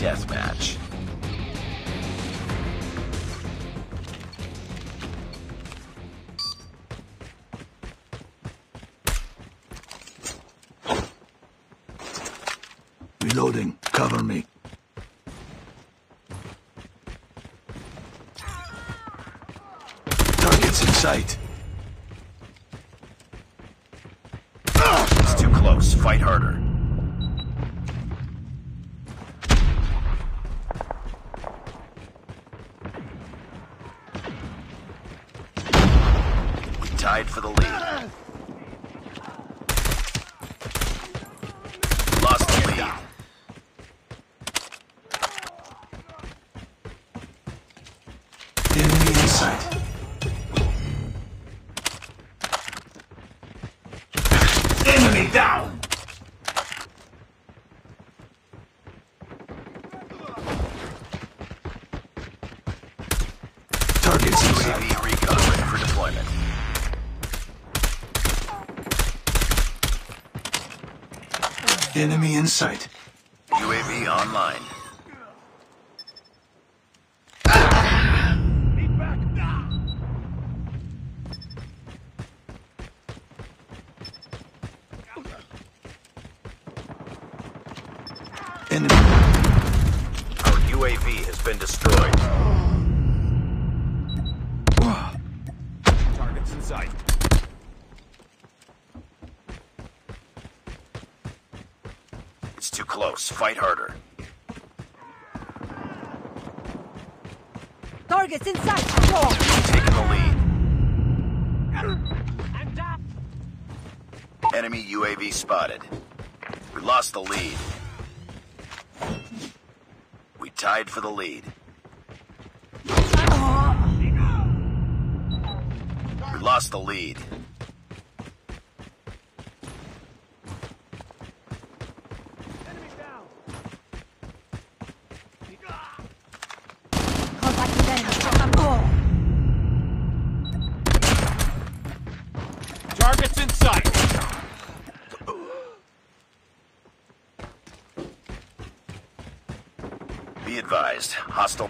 deathmatch. Reloading. Cover me. Targets in sight. It's too close. Fight harder. Tied for the lead. Lost the lead. Enemy in sight. Enemy down! Targets in sight. UAV recon ready for deployment. Enemy in sight. UAV online. Enemy. Our UAV has been destroyed. Targets in sight. It's too close. Fight harder. Targets in sight. Taking the lead. Enemy UAV spotted. We lost the lead. We tied for the lead. We lost the lead. Contact with enemy. Oh. Targets in sight. Be advised, hostile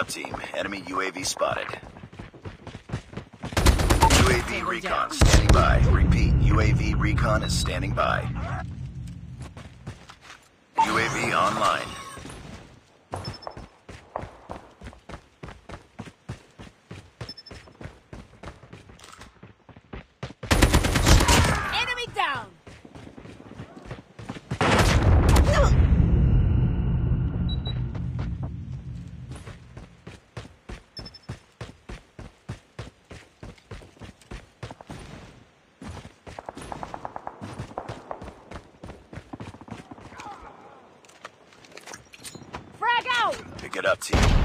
Up, team. Enemy UAV spotted. UAV recon standing by. Repeat, UAV recon is standing by. UAV online. Enemy down. Frag it up, to Contact.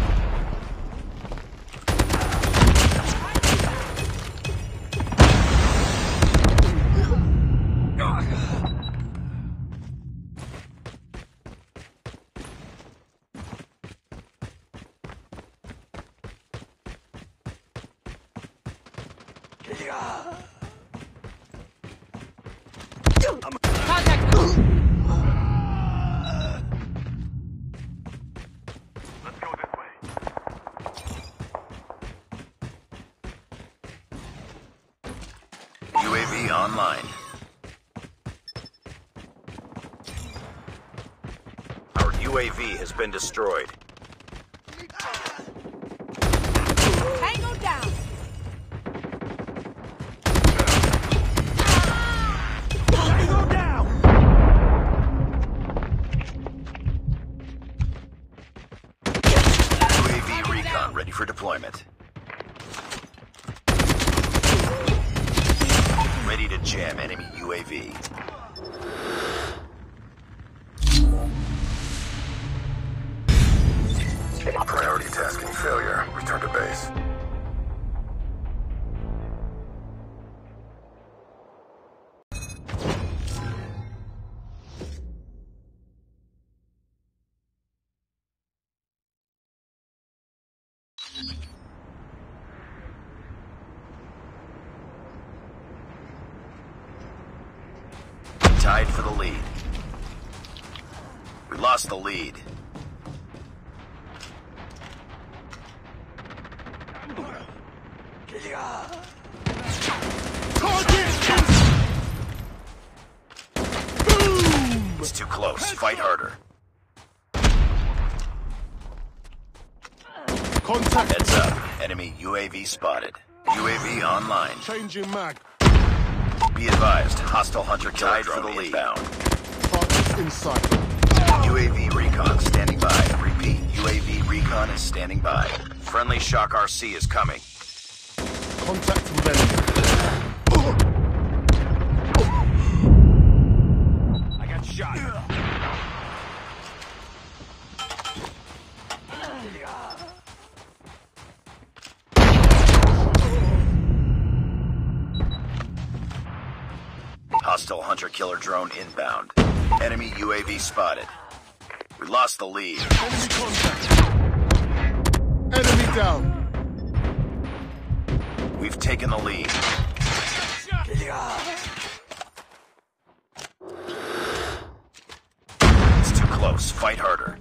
UAV online. Our UAV has been destroyed. Tango down. UAV recon ready for deployment. Multitasking failure. Return to base. Tied for the lead. We lost the lead. Too close. Fight harder. Contact. Heads up. Enemy UAV spotted. UAV online. Changing mag. Be advised. Hostile hunter killer drone inbound. Targets in. UAV recon standing by. Repeat. UAV recon is standing by. Friendly Shock RC is coming. Contact with enemy. Killer drone inbound. Enemy UAV spotted. We lost the lead. Enemy contact. Enemy down. We've taken the lead. It's too close. Fight harder.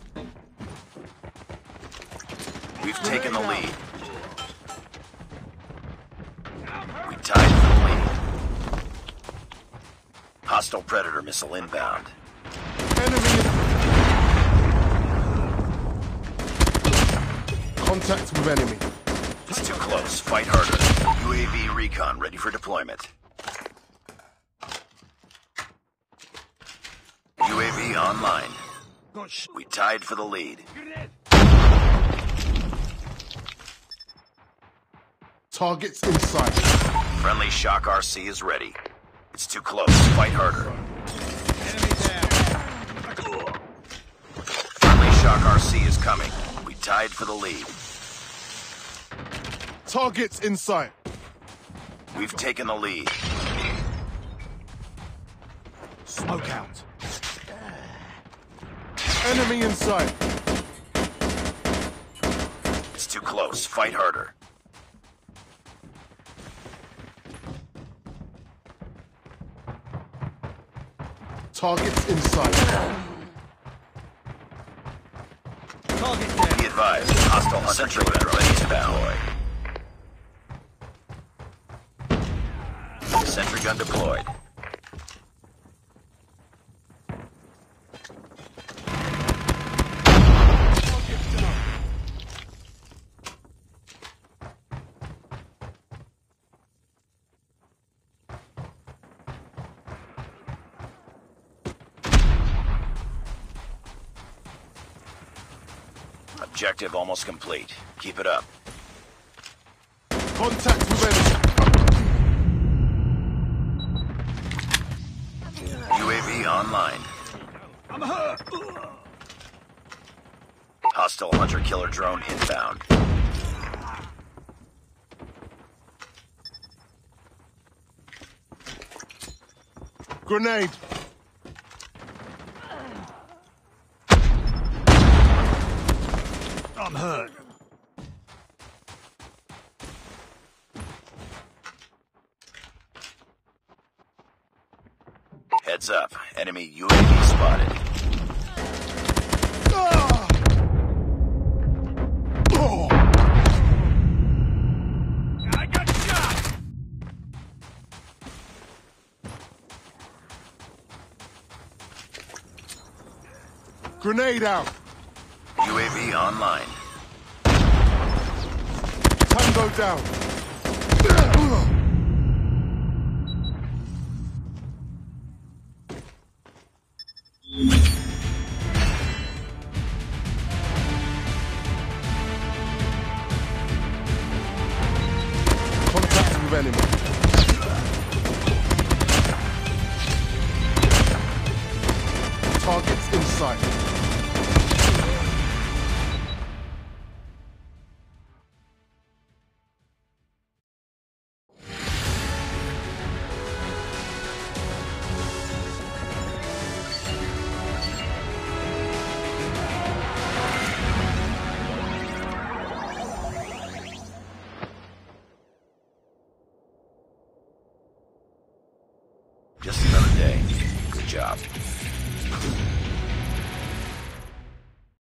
We've taken the lead. Hostile predator missile inbound. Enemy. Contact with enemy. It's too close. Fight harder. UAV recon ready for deployment. UAV online. We tied for the lead. Targets in sight. Friendly Shock RC is ready. It's too close. Fight harder. Enemy there. Friendly Shock RC is coming. We tied for the lead. Targets in sight. We've taken the lead. Smoke out. Enemy in sight. It's too close. Fight harder. Targets in sight. Be advised. Hostile hunter killer drone inbound. Sentry gun deployed. Objective almost complete. Keep it up. Contact with enemy. UAV online. I'm hurt. Hostile hunter killer drone inbound. Grenade. I'm hurt. Heads up. Enemy UAV spotted. I got shot. Grenade out. UAV online. Tango down. Contact with enemy.